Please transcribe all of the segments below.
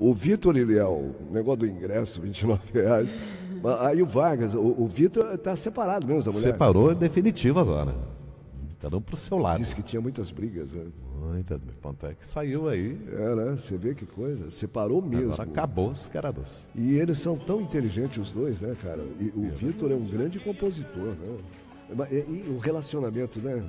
O Vitor, ele é o negócio do ingresso, 29 reais. Mas Aí o Vargas, o, o Vitor está separado mesmo da mulher. Separou definitivo agora. Cada um pro seu lado. Disse que tinha muitas brigas, né? Muitas, ponto é que saiu aí. É, né? Você vê que coisa. Separou mesmo. Agora acabou os caras. E eles são tão inteligentes os dois, né, cara? E o Vitor é um grande compositor, né? E, e o relacionamento, né?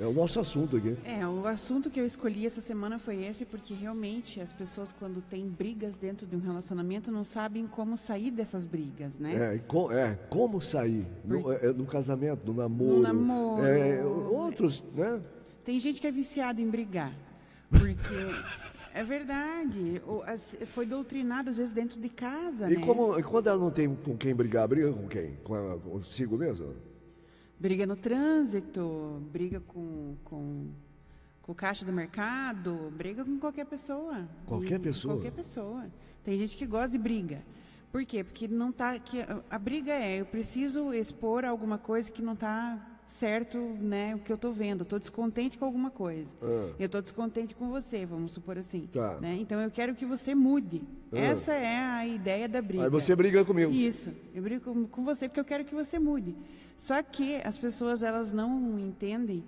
É o nosso assunto aqui. É, o assunto que eu escolhi essa semana foi esse, porque realmente as pessoas, quando têm brigas dentro de um relacionamento, não sabem como sair dessas brigas, né? É, é, como sair no, é, no casamento, no namoro. No namoro. É, outros, né? Tem gente que é viciado em brigar, porque é verdade, foi doutrinado às vezes dentro de casa, E, né? como, e quando ela não tem com quem brigar, briga com quem? Com ela, consigo mesmo? Briga no trânsito, briga com, com, com o caixa do mercado, briga com qualquer pessoa. Qualquer E- pessoa? Qualquer pessoa. Tem gente que gosta de briga. Por quê? Porque não tá. Que a, a briga é, eu preciso expor alguma coisa que não está certo, né? O que eu estou vendo. Estou descontente com alguma coisa. Eu estou descontente com você, vamos supor assim. Ah. Tá. né? Então eu quero que você mude. Essa é a ideia da briga. Aí você briga comigo. Isso, eu brigo com, com você porque eu quero que você mude. Só que as pessoas elas não entendem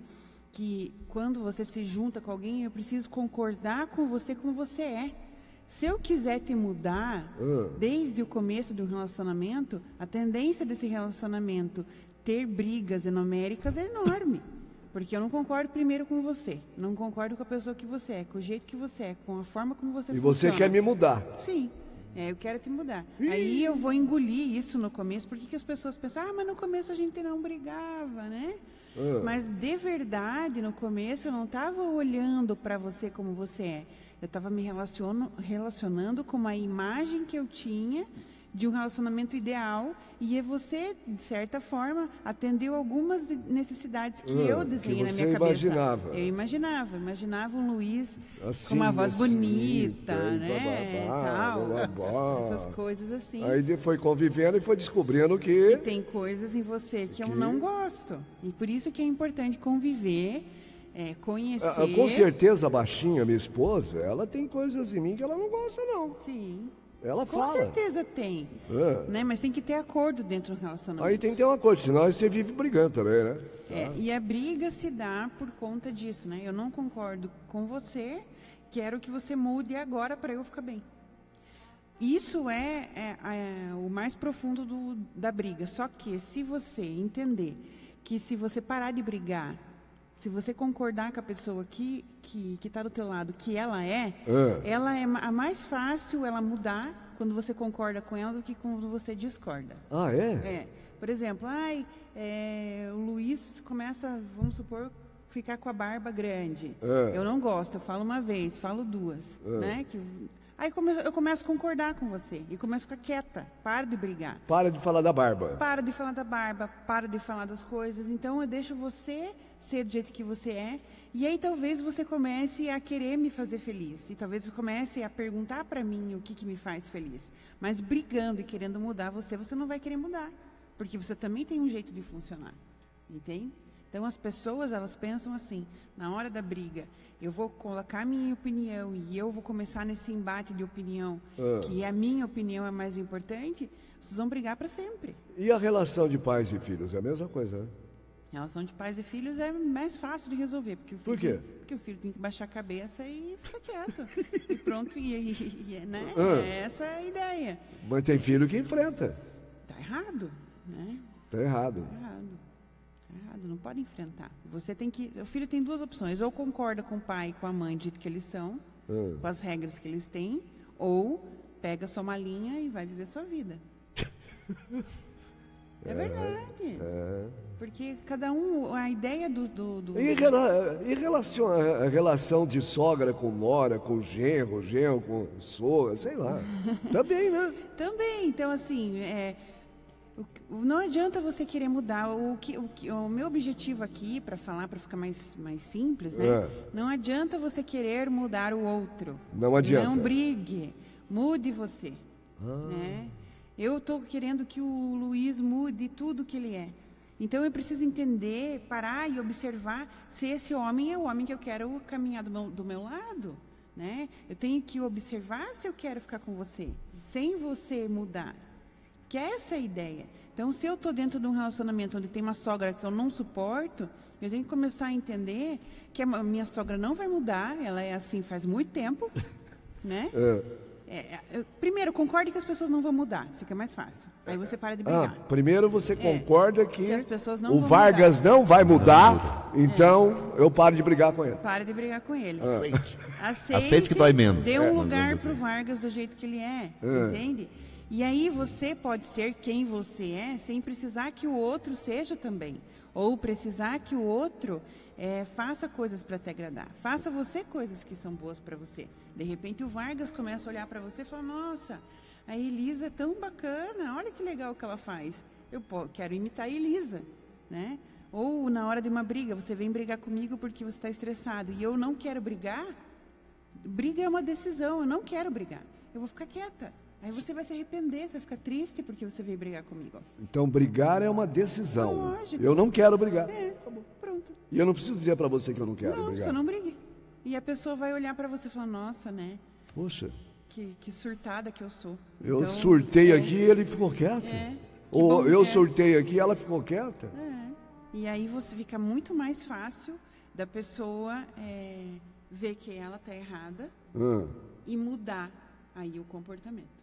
que quando você se junta com alguém, eu preciso concordar com você como você é. Se eu quiser te mudar Ah. desde o começo do relacionamento, a tendência desse relacionamento ter brigas enuméricas é enorme. Porque eu não concordo primeiro com você, não concordo com a pessoa que você é, com o jeito que você é, com a forma como você E você funciona. quer me mudar. Sim. É, eu quero te mudar. Aí eu vou engolir isso no começo, porque que as pessoas pensam, ah, mas no começo a gente não brigava, né? Ah. Mas de verdade, no começo eu não estava olhando para você como você é. Eu estava me relacionando com uma imagem que eu tinha de um relacionamento ideal e você, de certa forma, atendeu algumas necessidades que Ah, eu que desenhei na você minha cabeça. imaginava. Eu imaginava, imaginava um Luiz Assim, com uma voz assim, bonita, né? bababá, tal. bababá. Essas coisas assim. Aí foi convivendo e foi descobrindo Que que. tem coisas em você que eu Que- não gosto. E por isso que é importante conviver, é, conhecer. Ah, Com certeza a baixinha, minha esposa, ela tem coisas em mim que ela não gosta, não. Sim. Ela Com fala. certeza tem. É. Né? Mas tem que ter acordo dentro do relacionamento. Aí tem que ter uma coisa, senão você vive brigando também, né? É, e a briga se dá por conta disso, né? Eu não concordo com você, quero que você mude agora para eu ficar bem. Isso é, é, é, o mais profundo do- da briga. Só que se você entender que se você parar de brigar, se você concordar com a pessoa que que está do teu lado, que ela é, É. ela é a mais fácil ela mudar quando você concorda com ela do que quando você discorda. Ah, é? É. Por exemplo, ai, é, o Luiz começa, vamos supor, ficar com a barba grande. É. Eu não gosto, eu falo uma vez, falo duas, né? Que, aí come- eu começo a concordar com você e começo a ficar quieta, para de brigar. Para de falar da barba. Para de falar da barba, para de falar das coisas. Então eu deixo você ser do jeito que você é. E aí talvez você comece a querer me fazer feliz. E talvez você comece a perguntar para mim o que, que me faz feliz. Mas brigando e querendo mudar você, você não vai querer mudar. Porque você também tem um jeito de funcionar. Entende? Então as pessoas elas pensam assim, na hora da briga, eu vou colocar a minha opinião e eu vou começar nesse embate de opinião, que a minha opinião é mais importante, vocês vão brigar para sempre. E a relação de pais e filhos? É a mesma coisa, né? Relação de pais e filhos é mais fácil de resolver, porque o filho, Por quê? Porque o filho tem que baixar a cabeça e ficar quieto. e pronto, e, e- e- né? Ah. Essa é a ideia. Mas tem filho que enfrenta. Tá errado, né? Tá errado. Tá errado. Tá errado, não pode enfrentar. Você tem que. O filho tem duas opções: ou concorda com o pai e com a mãe do jeito que eles são, Ah. com as regras que eles têm, ou pega sua malinha e vai viver sua vida. É verdade. Porque cada um, a ideia dos- do. do, E, rela- e relação, a relação de sogra com nora, com genro, genro com sogra, sei lá. Também, né? Também, então assim, é, o não adianta você querer mudar. O, que, o, que- o meu objetivo aqui, para falar, para ficar mais, mais simples, né? É. Não adianta você querer mudar o outro. Não adianta. Não brigue. Mude você. Ah. Né? Eu estou querendo que o Luiz mude tudo que ele é. Então eu preciso entender, parar e observar se esse homem é o homem que eu quero caminhar do meu, do meu lado. né? Eu tenho que observar se eu quero ficar com você, sem você mudar. Que é essa a ideia. Então, se eu estou dentro de um relacionamento onde tem uma sogra que eu não suporto, eu tenho que começar a entender que a minha sogra não vai mudar, ela é assim faz muito tempo, né? É, é, primeiro, concorde que as pessoas não vão mudar, fica mais fácil. Aí você para de brigar. Ah, primeiro você concorda que, que as pessoas não o vão Vargas mudar. não vai mudar, então eu paro de brigar com ele. Para de brigar com ele. Aceite. Aceite, Aceite que dói menos. Dê É, um lugar para o. Vargas do jeito que ele é, É. entende? E aí você pode ser quem você é sem precisar que o outro seja também. Ou precisar que o outro eh, faça coisas para te agradar. Faça você coisas que são boas para você. De repente o Vargas começa a olhar para você e fala, nossa, a Elisa é tão bacana, olha que legal que ela faz. Eu quero imitar a Elisa, né? Ou na hora de uma briga, você vem brigar comigo porque você está estressado e eu não quero brigar, Briga é uma decisão, eu não quero brigar. Eu vou ficar quieta. Aí você vai se arrepender, você vai ficar triste porque você veio brigar comigo. Então brigar é uma decisão. Lógico. Eu não quero brigar. É, pronto. E eu não preciso dizer para você que eu não quero não, brigar. você não brigue. E a pessoa vai olhar para você e falar, nossa, né? Poxa, Que, que surtada que eu sou. eu Então, surtei é, aqui e ele ficou quieto. É, Ou eu é. surtei aqui e ela ficou quieta. É. E aí você fica muito mais fácil da pessoa é, ver que ela está errada Ah. e mudar aí o comportamento.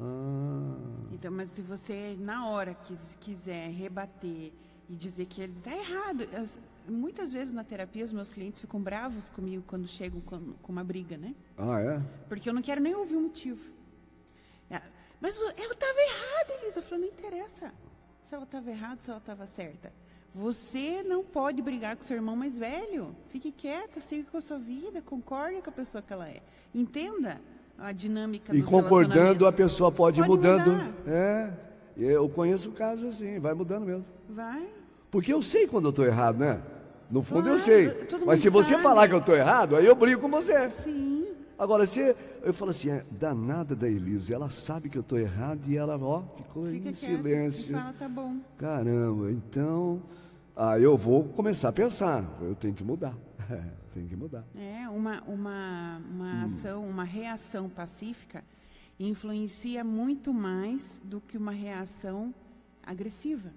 Ah. Então, mas se você na hora quis- quiser rebater e dizer que ele está errado, as- muitas vezes na terapia os meus clientes ficam bravos comigo quando chegam com, com uma briga, né? Ah, é? Porque eu não quero nem ouvir o motivo. É, Mas ela estava errada, Elisa. Eu falei, não interessa se ela estava errada, se ela estava certa. Você não pode brigar com seu irmão mais velho. Fique quieta, siga com a sua vida, concorde com a pessoa que ela é. Entenda a dinâmica E concordando, a pessoa pode ir mudando. mudar. É. Eu conheço casos assim, vai mudando mesmo. Vai. Porque eu sei quando eu estou errado, né? No fundo eu Claro, sei. Mas se você sabe. falar que eu estou errado, aí eu brigo com você. Sim. Agora, se eu falo assim, é danada da Elisa, ela sabe que eu estou errado e ela, ó, ficou Fica em silêncio. e fala, tá bom. Caramba, então. Aí eu vou começar a pensar, eu tenho que mudar. É, tenho que mudar. É, uma, uma, uma ação, uma reação pacífica influencia muito mais do que uma reação agressiva.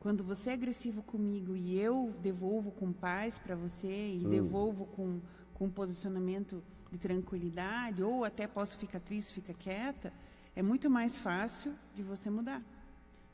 Quando você é agressivo comigo e eu devolvo com paz para você e devolvo com, com um posicionamento de tranquilidade, ou até posso ficar triste, ficar quieta, é muito mais fácil de você mudar.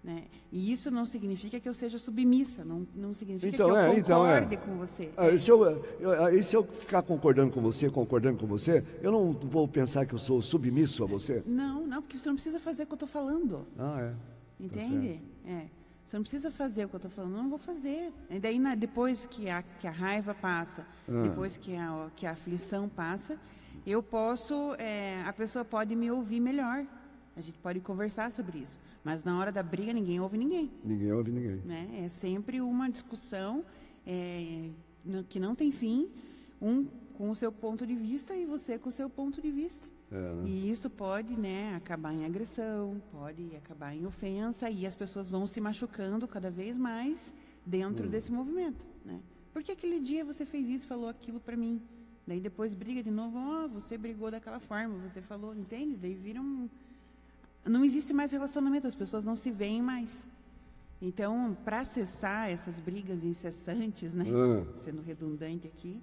Né? E isso não significa que eu seja submissa, não, não significa Então, que eu é, concorde então, é. com você. Ah, e se eu, eu- aí se eu ficar concordando com você, concordando com você, eu não vou pensar que eu sou submisso a você? Não, não, porque você não precisa fazer o que eu estou falando. Ah, é. Entende? é. Você não precisa fazer o que eu estou falando, eu não vou fazer. E daí, na- depois que a, que a raiva passa, Ah. depois que a, que a aflição passa, eu posso, é, a pessoa pode me ouvir melhor. A gente pode conversar sobre isso. Mas na hora da briga, ninguém ouve ninguém. Ninguém ouve ninguém. Né? É sempre uma discussão é, no- que não tem fim, um com o seu ponto de vista e você com o seu ponto de vista. É, né? E isso pode né, acabar em agressão, pode acabar em ofensa, e as pessoas vão se machucando cada vez mais dentro desse movimento. Né? Porque aquele dia você fez isso, falou aquilo para mim. Daí depois briga de novo, ó, você brigou daquela forma, você falou, entende? Daí vira um. Não existe mais relacionamento, as pessoas não se veem mais. Então, para acessar essas brigas incessantes, né, Ah. sendo redundante aqui,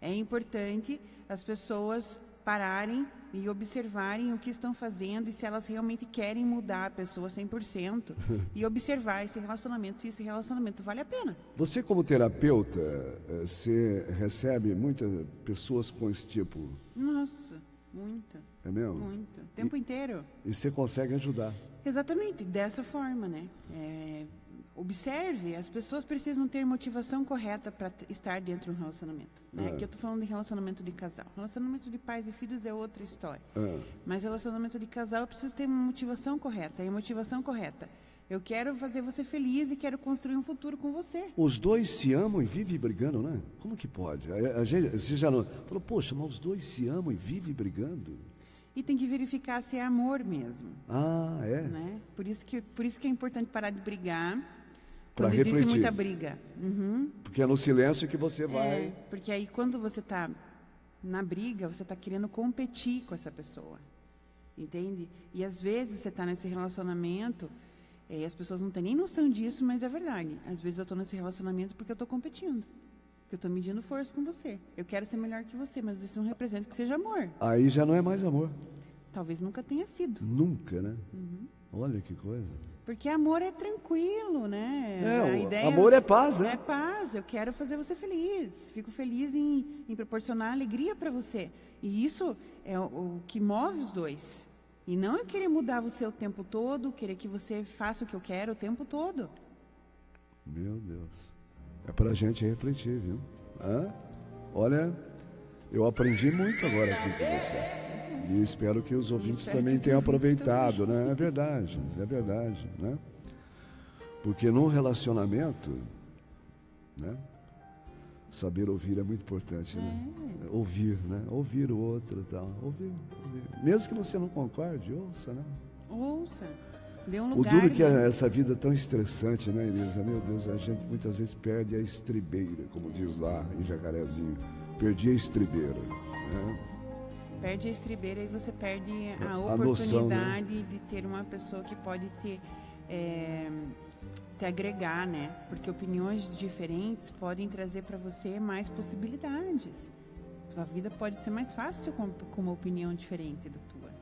é importante as pessoas pararem e observarem o que estão fazendo e se elas realmente querem mudar a pessoa 100% e observar esse relacionamento, se esse relacionamento vale a pena. Você, como terapeuta, eh, você recebe muitas pessoas com esse tipo, Nossa, muita, é mesmo? muito. O tempo inteiro. E você consegue ajudar. Exatamente, dessa forma, né? É, observe, as pessoas precisam ter motivação correta para estar dentro de um relacionamento. Né? É. Aqui eu estou falando de relacionamento de casal. Relacionamento de pais e filhos é outra história. Ah. Mas relacionamento de casal eu preciso ter uma motivação correta. E a motivação correta. Eu quero fazer você feliz e quero construir um futuro com você. Os dois se amam e vivem brigando, né? Como que pode? A, a gente, você já não. Falou, poxa, mas os dois se amam e vivem brigando? E tem que verificar se é amor mesmo. Ah, é? Né? Por, isso que, por isso que é importante parar de brigar Pra quando existe refletir. muita briga. Uhum. Porque é no silêncio que você vai. É, porque aí quando você está na briga, você está querendo competir com essa pessoa. Entende? E às vezes você está nesse relacionamento, e as pessoas não têm nem noção disso, mas é verdade. Às vezes eu estou nesse relacionamento porque eu estou competindo. Porque eu estou medindo força com você. Eu quero ser melhor que você, mas isso não representa que seja amor. Aí já não é mais amor. Talvez nunca tenha sido. Nunca, né? Olha que coisa. Porque amor é tranquilo, né? É, A ideia amor é paz, né? É paz. Eu quero fazer você feliz. Fico feliz em, em proporcionar alegria para você. E isso é o, o que move os dois. E não eu querer mudar você o tempo todo, querer que você faça o que eu quero o tempo todo. Meu Deus. É pra gente refletir, viu? Hã? Olha, eu aprendi muito agora aqui com você. E espero que os ouvintes também tenham aproveitado, né? É verdade, é verdade, né? Porque num relacionamento, né? Saber ouvir é muito importante, né? Ouvir, né? Ouvir o outro e tal. Ouvir, ouvir. Mesmo que você não concorde, ouça, né? Ouça. Dê um O lugar. duro que né? é essa vida tão estressante, né, Elisa? Meu Deus, a gente muitas vezes perde a estribeira, como diz lá em Jacarezinho. Perdi a estribeira. Né? Perde a estribeira e você perde a, A noção, né? oportunidade de ter uma pessoa que pode ter, é, te agregar, né? Porque opiniões diferentes podem trazer para você mais possibilidades. Sua vida pode ser mais fácil com, com uma opinião diferente da tua.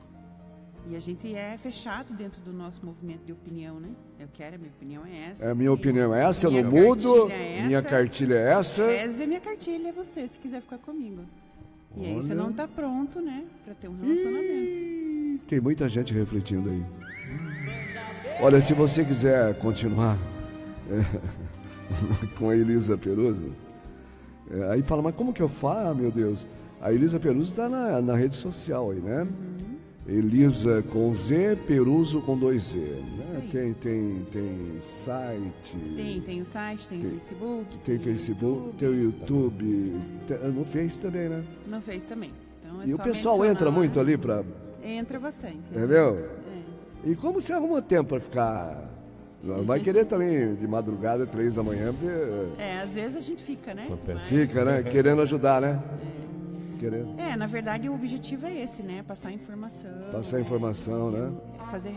E a gente é fechado dentro do nosso movimento de opinião, né? Eu quero, a minha opinião é essa. É, a minha opinião é essa, eu não mudo. é Minha cartilha é essa. Essa é minha cartilha, é você, se quiser ficar comigo. E aí você Olha. não tá pronto, né? Pra ter um relacionamento. Ih, Tem muita gente refletindo aí. Olha, se você quiser continuar com a Elisa Peruso, é, aí fala, mas como que eu faço, ah, meu Deus? A Elisa Peruso está na, na rede social aí, né? Elisa com Z, Peruso com dois Z. Né? Tem, tem, tem site. Tem, tem o site, tem, o Facebook. Tem Facebook, tem o YouTube, tem- no Face também, né? No Face também. Então, é E o pessoal mencionar entra muito ali para. Entra bastante. Entendeu? É. E como você arruma tempo para ficar. Não vai querer também de madrugada, três da manhã, porque É, às vezes a gente fica, né? Mas- fica, né? Querendo ajudar, né? Querendo É, na verdade o objetivo é esse, né? Passar informação. passar informação, né? Fazer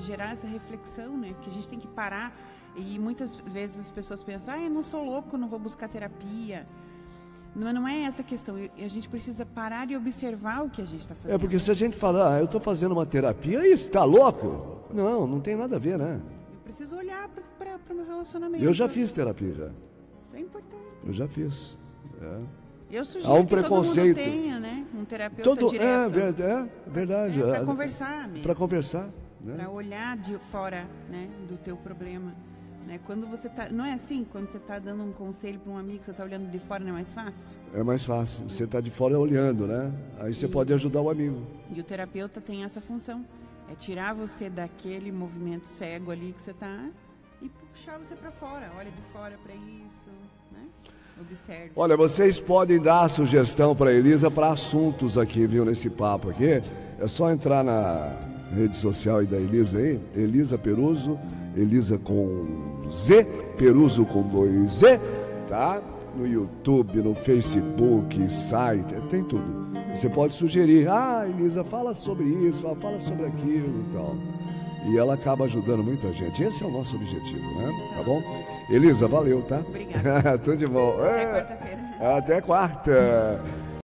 gerar essa reflexão, né? Porque a gente tem que parar e muitas vezes as pessoas pensam: "Ah, eu não sou louco, não vou buscar terapia". Não, não é essa a questão. E A gente precisa parar e observar o que a gente está fazendo. É porque se a gente falar, ah, eu estou fazendo uma terapia, aí você tá louco? Não, não tem nada a ver, né? Eu preciso olhar para o meu relacionamento. Eu já fiz terapia, já. Isso é importante. Eu já fiz. É. Eu sugiro Há um que preconceito. todo mundo tenha, né? Um terapeuta Todo, é, direto. ver- é verdade. para É, conversar mesmo. Pra conversar. Né? Para olhar de fora, né, do teu problema, né? Quando você tá, não é assim, quando você tá dando um conselho para um amigo, você tá olhando de fora, não é mais fácil? É mais fácil. Você está de fora olhando, né? Aí você pode ajudar o amigo. E o terapeuta tem essa função, é tirar você daquele movimento cego ali que você tá e puxar você para fora, olha de fora para isso, né? Observe. Olha, vocês podem dar sugestão para Elisa para assuntos aqui, viu, nesse papo aqui. É só entrar na rede social aí da Elisa aí, Elisa Peruso, Elisa com Z, Peruso com dois Z, tá? No YouTube, no Facebook, site, tem tudo. Você pode sugerir, ah, Elisa, fala sobre isso, fala sobre aquilo e tal. E ela acaba ajudando muita gente. Esse é o nosso objetivo, né? Tá bom? Elisa, valeu, tá? Obrigada. Tudo de bom. Até É. quarta-feira. Até quarta.